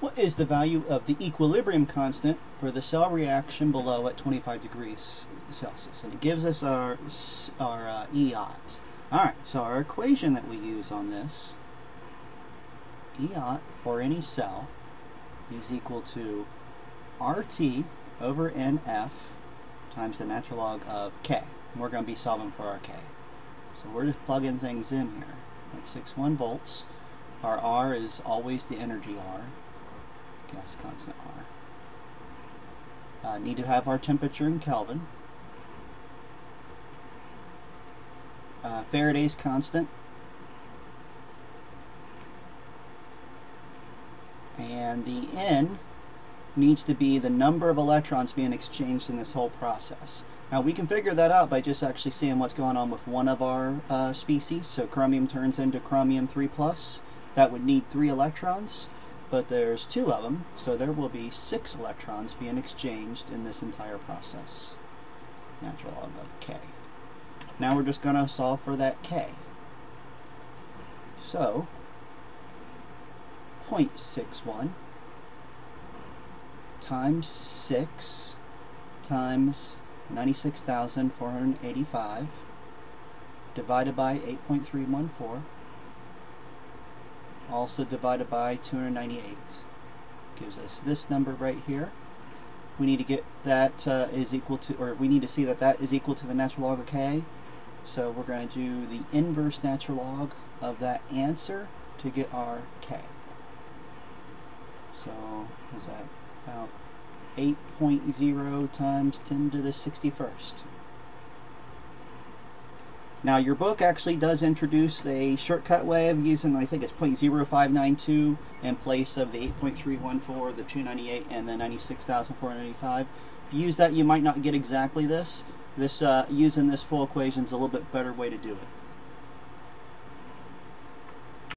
What is the value of the equilibrium constant for the cell reaction below at 25 degrees Celsius? And it gives us our, our uh, EOT. Alright, so our equation that we use on this, EOT for any cell is equal to RT over NF times the natural log of K. And we're going to be solving for our K. So we're just plugging things in here. Like 61 volts. Our R is always the energy R gas constant R. Uh, need to have our temperature in Kelvin. Uh, Faraday's constant. And the N needs to be the number of electrons being exchanged in this whole process. Now we can figure that out by just actually seeing what's going on with one of our uh, species. So chromium turns into chromium 3+. plus. That would need three electrons but there's two of them, so there will be six electrons being exchanged in this entire process. Natural log of k. Now we're just going to solve for that k. So, 0.61 times 6 times 96,485 divided by 8.314 also divided by 298 gives us this number right here. We need to get that uh, is equal to or we need to see that that is equal to the natural log of k. So we're going to do the inverse natural log of that answer to get our k. So is that about 8.0 times 10 to the 61st now your book actually does introduce a shortcut way of using, I think it's 0.0592 in place of the 8.314, the 298, and the 96,495. If you use that, you might not get exactly this. This uh, Using this full equation is a little bit better way to do it.